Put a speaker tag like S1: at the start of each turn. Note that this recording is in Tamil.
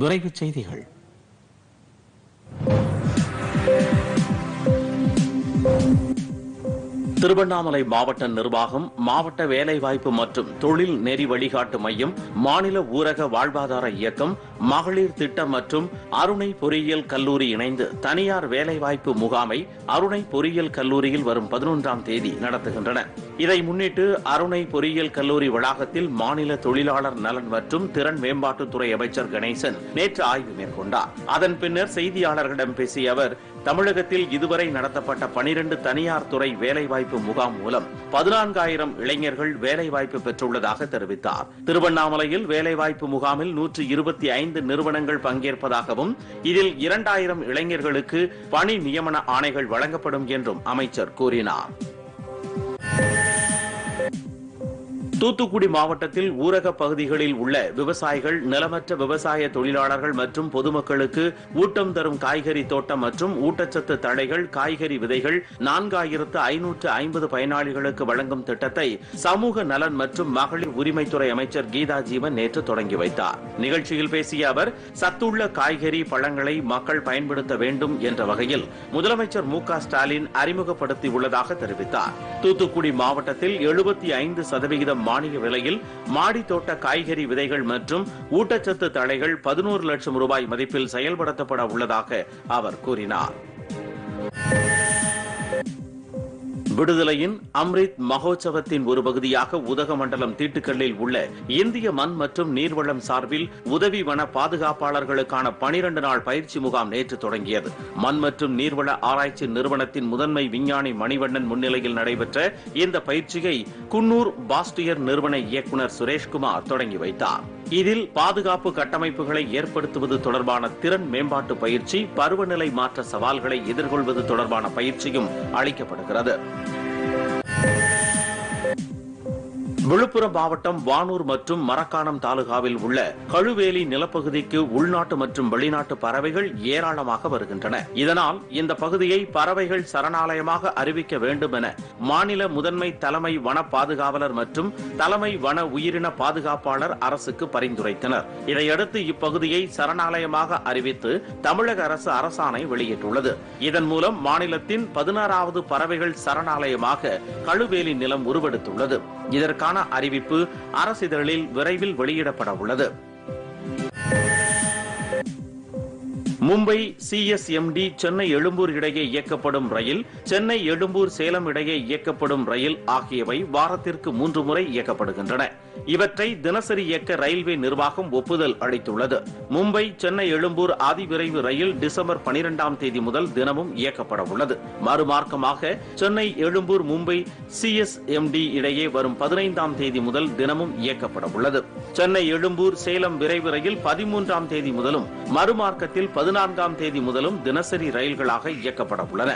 S1: விரைவுச் செய்திகள் திருவண்ணாமலை மாவட்ட நிர்வாகம் மாவட்ட வேலைவாய்ப்பு மற்றும் தொழில் நெறி வழிகாட்டு மையம் மாநில ஊரக வாழ்வாதார இயக்கம் மகளிர் திட்டம் மற்றும் அருணை பொறியியல் கல்லூரி இணைந்து தனியார் வேலைவாய்ப்பு முகாமை அருணை பொறியியல் கல்லூரியில் வரும் பதினொன்றாம் தேதி நடத்துகின்றன இதை முன்னிட்டு அருணை பொறியியல் கல்லூரி வளாகத்தில் மாநில தொழிலாளர் நலன் மற்றும் திறன் மேம்பாட்டுத்துறை அமைச்சர் கணேசன் நேற்று ஆய்வு மேற்கொண்டார் அதன் பின்னர் செய்தியாளர்களிடம் பேசிய அவர் தமிழகத்தில் இதுவரை நடத்தப்பட்ட பனிரண்டு தனியார் துறை வேலைவாய்ப்பு முகாம் மூலம் பதினான்காயிரம் இளைஞர்கள் வேலைவாய்ப்பு பெற்றுள்ளதாக தெரிவித்தார் திருவண்ணாமலையில் வேலைவாய்ப்பு முகாமில் நூற்று இருபத்தி ஐந்து நிறுவனங்கள் பங்கேற்பதாகவும் இதில் இரண்டாயிரம் இளைஞர்களுக்கு பணி நியமன ஆணைகள் வழங்கப்படும் என்றும் அமைச்சர் கூறினார் தூத்துக்குடி மாவட்டத்தில் ஊரக பகுதிகளில் உள்ள விவசாயிகள் நிலமற்ற விவசாய தொழிலாளர்கள் மற்றும் பொதுமக்களுக்கு ஊட்டம் தரும் காய்கறி தோட்டம் மற்றும் ஊட்டச்சத்து தடைகள் காய்கறி விதைகள் நான்காயிரத்து ஐநூற்று ஐம்பது பயனாளிகளுக்கு வழங்கும் திட்டத்தை சமூக நலன் மற்றும் மகளிர் உரிமைத்துறை அமைச்சர் கீதா ஜீவன் நேற்று தொடங்கி வைத்தார் நிகழ்ச்சியில் பேசிய அவர் சத்துள்ள காய்கறி பழங்களை மக்கள் பயன்படுத்த வேண்டும் என்ற வகையில் முதலமைச்சர் மு ஸ்டாலின் அறிமுகப்படுத்தியுள்ளதாக தெரிவித்தார் தூத்துக்குடி மாவட்டத்தில் எழுபத்தி ஐந்து சதவிகிதம் மானிய விலையில் மாடி தோட்ட காய்கறி விதைகள் மற்றும் ஊட்டச்சத்து தழைகள் பதினோரு லட்சம் ரூபாய் மதிப்பில் செயல்படுத்தப்பட உள்ளதாக அவர் கூறினார் விடுதலையின் அம்ரித் மகோத்சவத்தின் ஒரு பகுதியாக உதகமண்டலம் தீட்டுக்கல்லில் உள்ள இந்திய மண் மற்றும் நீர்வளம் சார்பில் உதவி வன பாதுகாப்பாளர்களுக்கான பனிரண்டு நாள் பயிற்சி முகாம் நேற்று தொடங்கியது மண் மற்றும் நீர்வள ஆராய்ச்சி நிறுவனத்தின் முதன்மை விஞ்ஞானி மணிவண்ணன் முன்னிலையில் நடைபெற்ற இந்த பயிற்சியை குன்னூர் பாஸ்டியர் நிறுவன இயக்குநர் சுரேஷ்குமார் தொடங்கி வைத்தார் இதில் பாதுகாப்பு கட்டமைப்புகளை ஏற்படுத்துவது தொடர்பான திறன் மேம்பாட்டு பயிற்சி பருவநிலை மாற்ற சவால்களை எதிர்கொள்வது தொடர்பான பயிற்சியும் அளிக்கப்படுகிறது விழுப்புரம் மாவட்டம் வானூர் மற்றும் மரக்காணம் தாலுகாவில் உள்ள கழுவேலி நிலப்பகுதிக்கு உள்நாட்டு மற்றும் வெளிநாட்டு பறவைகள் ஏராளமாக வருகின்றன இதனால் இந்த பகுதியை பறவைகள் சரணாலயமாக அறிவிக்க வேண்டும் என மாநில முதன்மை தலைமை வன பாதுகாவலர் மற்றும் தலைமை வன உயிரின பாதுகாப்பாளர் அரசுக்கு பரிந்துரைத்தனர் இதையடுத்து இப்பகுதியை சரணாலயமாக அறிவித்து தமிழக அரசு அரசாணை வெளியிட்டுள்ளது இதன் மூலம் மாநிலத்தின் பதினாறாவது பறவைகள் சரணாலயமாக கழுவேலி நிலம் உருவெடுத்துள்ளது இதற்கான தொடர்பான அறிவிப்பு அரசிதழில் விரைவில் வெளியிடப்பட உள்ளது மும்பை சிஎஸ்எம்டி சென்னை எழும்பூர் இடையே இயக்கப்படும் ரயில் சென்னை எழும்பூர் சேலம் இடையே இயக்கப்படும் ரயில் ஆகியவை வாரத்திற்கு மூன்று முறை இயக்கப்படுகின்றன இவற்றை தினசரி இயக்க ரயில்வே நிர்வாகம் ஒப்புதல் அளித்துள்ளது மும்பை சென்னை எழும்பூர் அதிவிரைவு ரயில் டிசம்பர் பனிரெண்டாம் தேதி முதல் தினமும் இயக்கப்பட உள்ளது மறுமார்க்கமாக சென்னை எழும்பூர் மும்பை சிஎஸ்எம்டி இடையே வரும் பதினைந்தாம் தேதி முதல் தினமும் இயக்கப்பட உள்ளது சென்னை எழும்பூர் சேலம் விரைவு ரயில் பதிமூன்றாம் தேதி முதலும் மறுமார்க்கத்தில் பதினான்காம் தேதி முதலும் தினசரி ரயில்களாக இயக்கப்பட உள்ளன